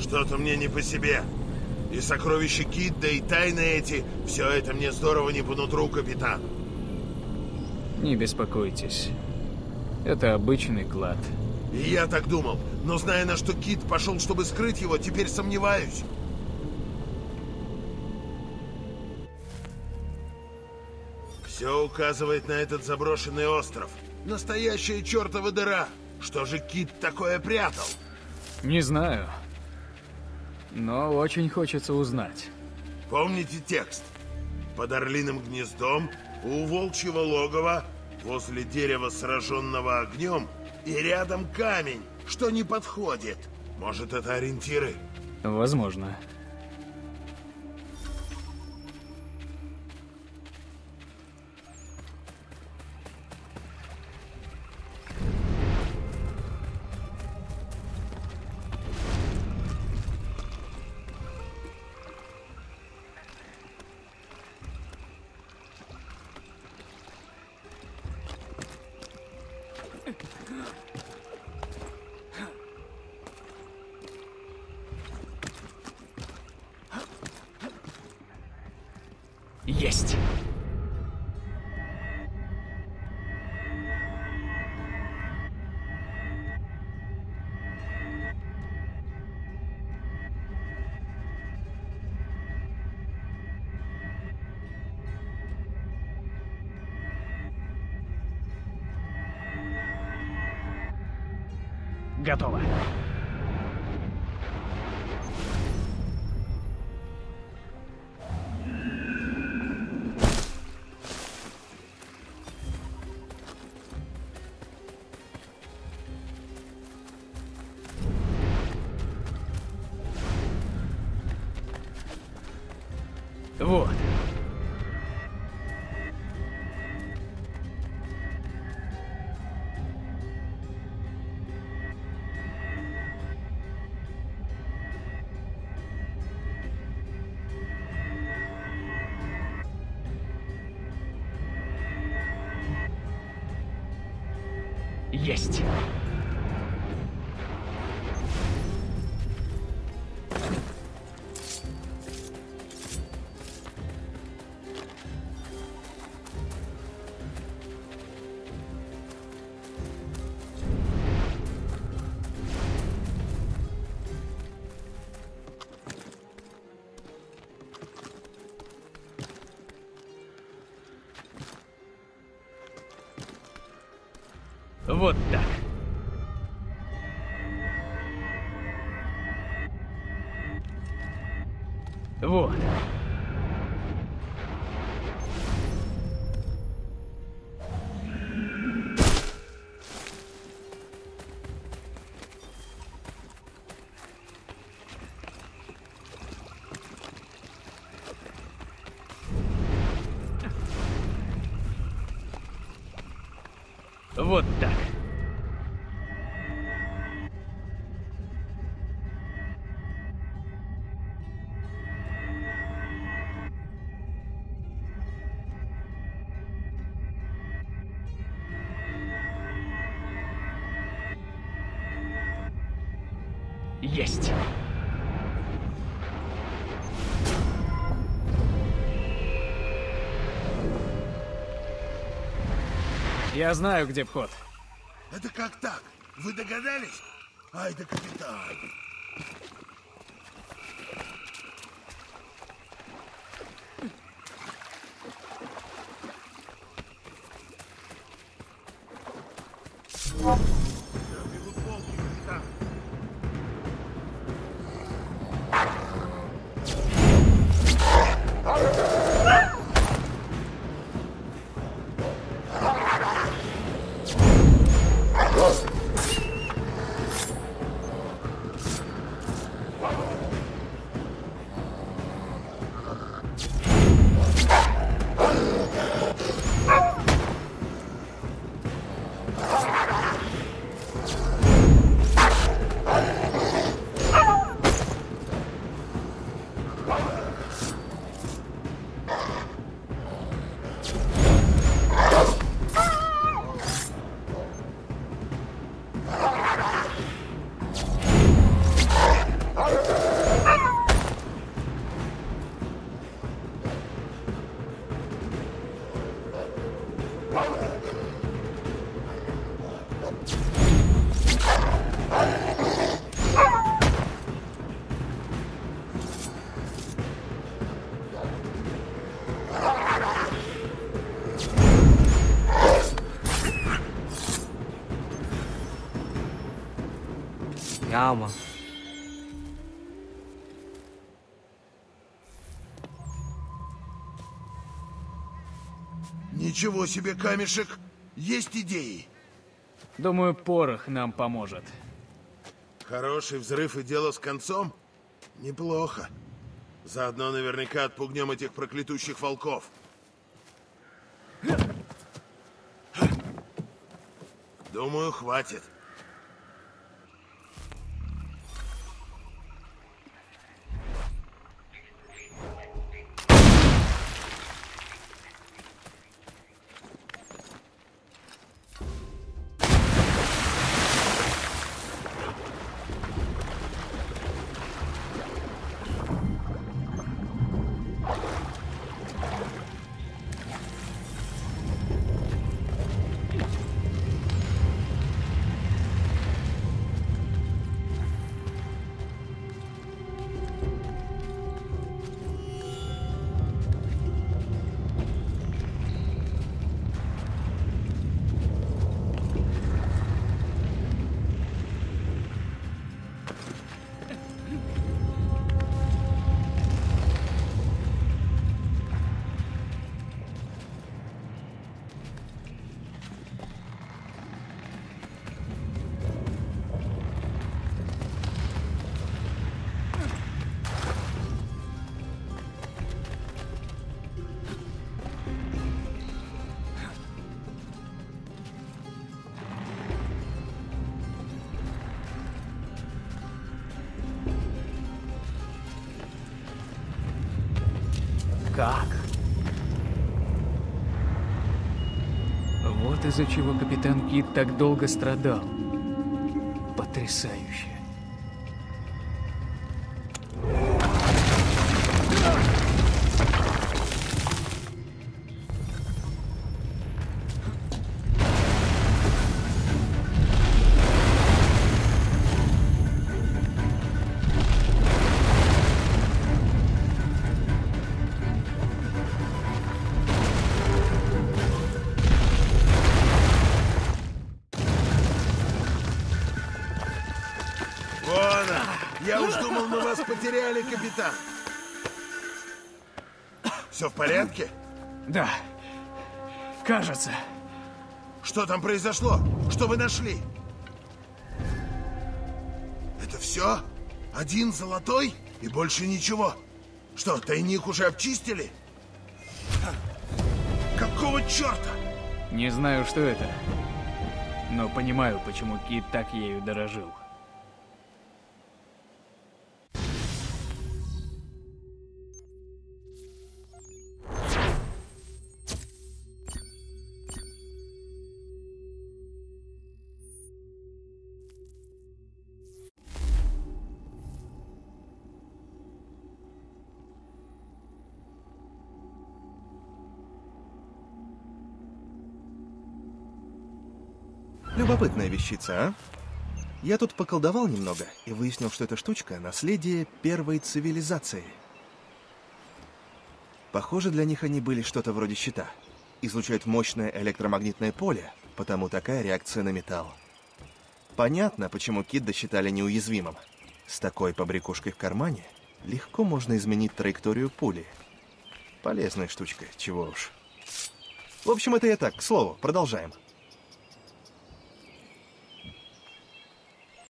Что-то мне не по себе. И сокровища Кит, да и тайны эти, все это мне здорово не по нутру, капитан. Не беспокойтесь. Это обычный клад. И я так думал, но зная, на что Кит пошел, чтобы скрыть его, теперь сомневаюсь. Все указывает на этот заброшенный остров. Настоящая чертова дыра. Что же Кит такое прятал? Не знаю. Но очень хочется узнать. Помните текст? Под орлиным гнездом, у волчьего логова, возле дерева, сраженного огнем, и рядом камень, что не подходит. Может, это ориентиры? Возможно. Есть. Готово. Вот. Есть. Вот так. Вот. Вот так. Есть. Я знаю, где вход. Это как так? Вы догадались? Ай да капитан. Там бегут волки, капитан. Мама. Ничего себе, камешек! Есть идеи? Думаю, порох нам поможет. Хороший взрыв и дело с концом? Неплохо. Заодно наверняка отпугнем этих проклятущих волков. Думаю, хватит. Как? Вот из-за чего капитан Кит так долго страдал. Потрясающе. Я уж думал, мы вас потеряли, капитан. Все в порядке? Да. Кажется. Что там произошло? Что вы нашли? Это все? Один золотой и больше ничего? Что, тайник уже обчистили? Какого черта? Не знаю, что это. Но понимаю, почему Кит так ею дорожил. Любопытная вещица, а? Я тут поколдовал немного и выяснил, что эта штучка — наследие первой цивилизации. Похоже, для них они были что-то вроде щита. Излучают мощное электромагнитное поле, потому такая реакция на металл. Понятно, почему Кидда считали неуязвимым. С такой побрякушкой в кармане легко можно изменить траекторию пули. Полезная штучка, чего уж. В общем, это я так, к слову, продолжаем.